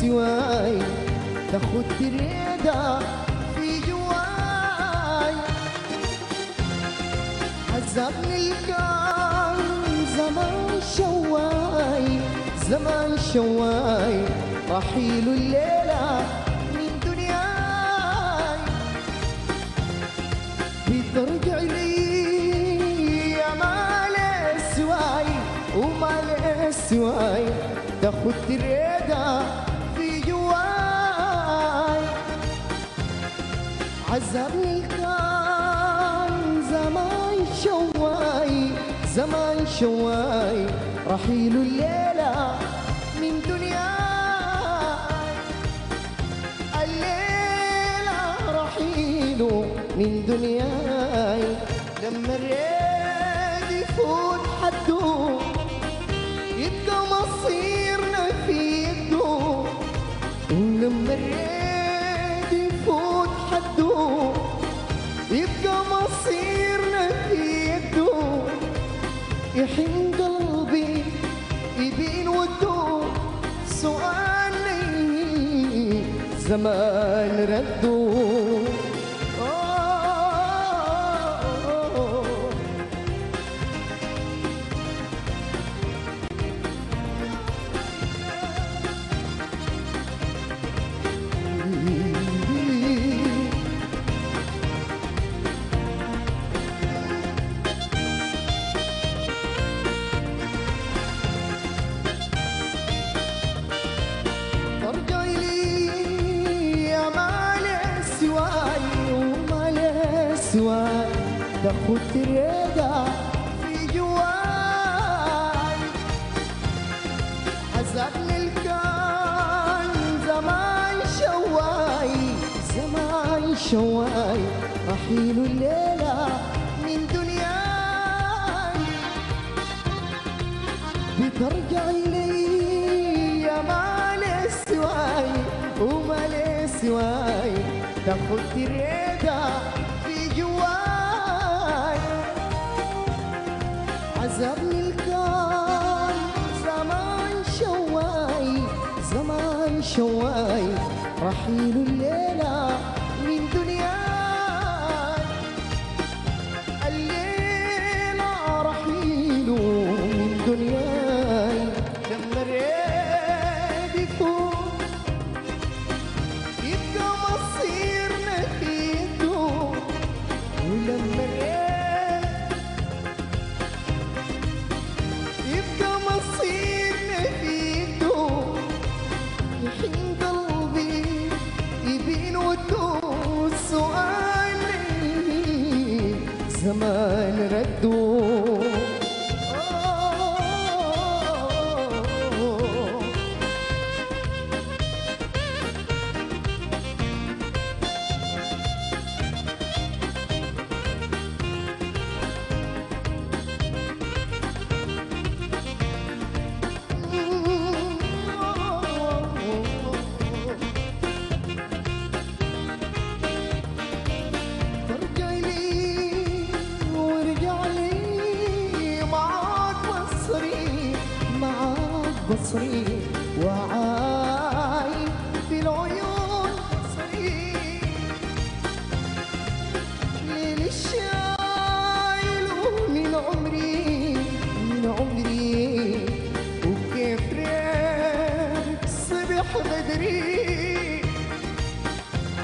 سواي تاخد تريدا في جواي. عذبني الكون زمان شواي زمان شواي. رحيل الليلة من دنياي. بترجع لي يا مال سواي ومال سواي تاخد تريدا عذبني كان زمان شواي زمان شواي رحيل الليلة من دنياي الليلة رحيل من دنياي لما الريد يفوت حده يبقى سواي تاخد تريدا في جواي عذبني الكون زمان شواي زمان شواي. رحيل الليلة من دنياي. بترجع لي يا مال سواي ومال سواي تاخد في عذبني الكون زمان شواي زمان شواي. رحيل زمان بصري وعاي في العيون بصري. ليل الشايل من عمري من عمري. وكيف ريت صبح بدري.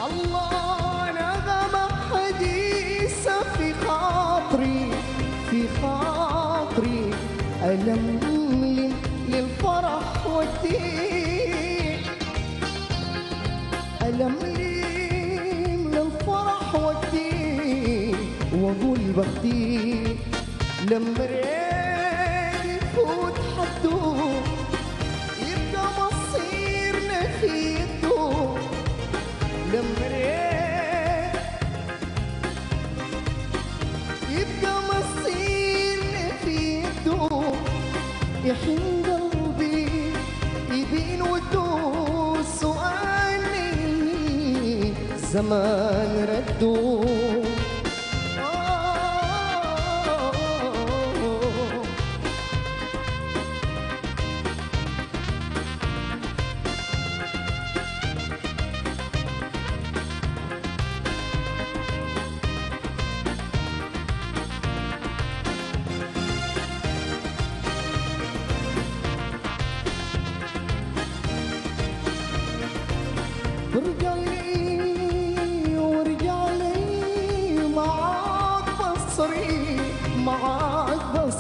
الله ألم لي للفرح والدين وأقول بختي لما ريت يفوت حده يبقى مصيرنا في يده لما ريت يبقى مصيرنا في يده يحن زمان رده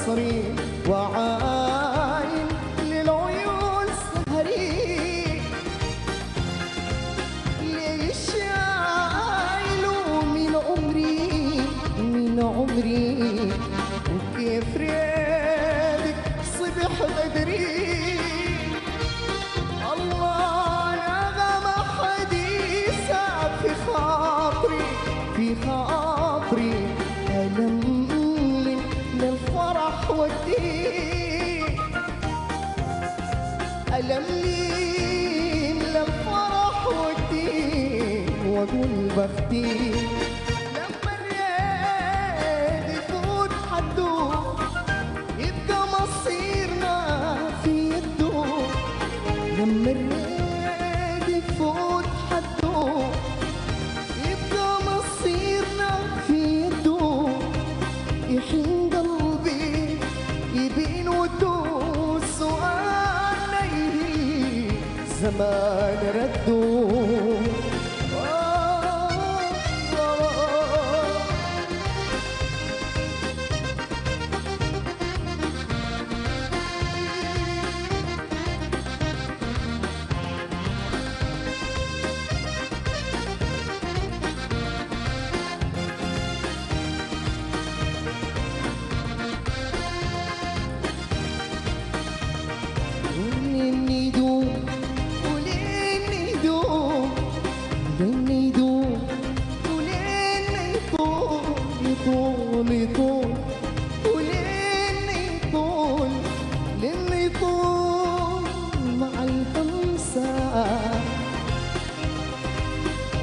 حصري وعاين للعيون سهري ليش شايله من عمري؟ من عمري. وكيف ريدك صبح بدري؟ الله ولميم للفرح والدين واقول بختي. الردود طولي طول وليلي طول ليلي طول مع الهمسة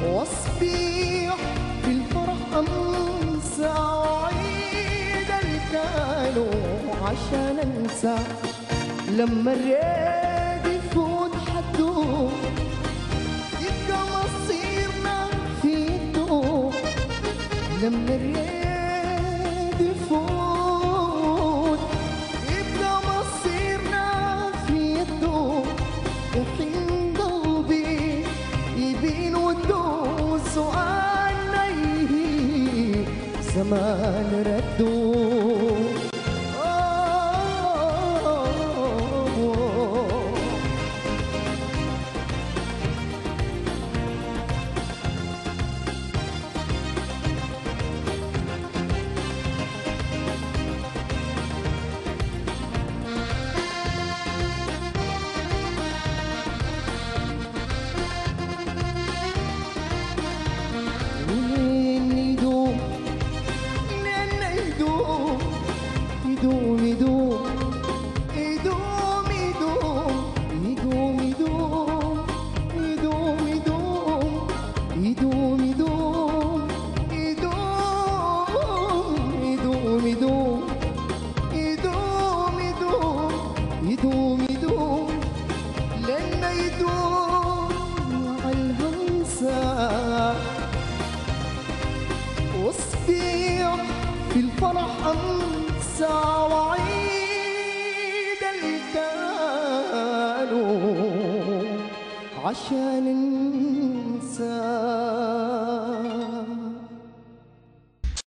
واصبيح في الفرح أنسى وعيد الكالو عشان أنسى. لما الريد يفوت حدوه يبقى مصيرنا في الدوم لما الريد موجود يبقى مصيرنا في الدور يحين قلبي يبين ودوس وعنا زمان في الفرح أنسى وعيد الكانوا عشان انسى